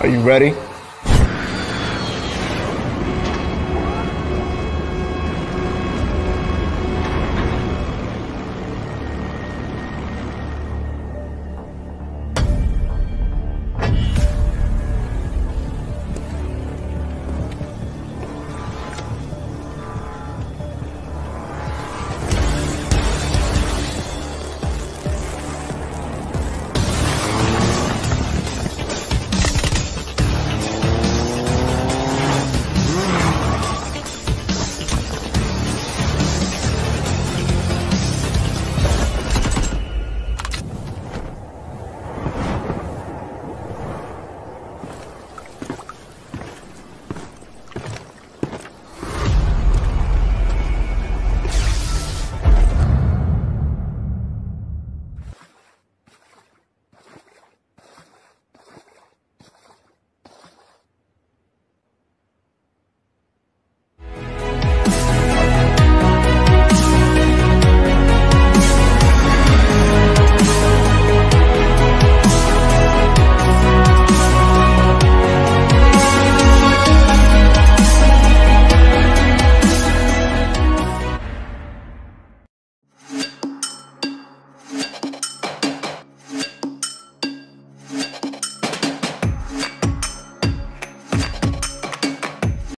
Are you ready?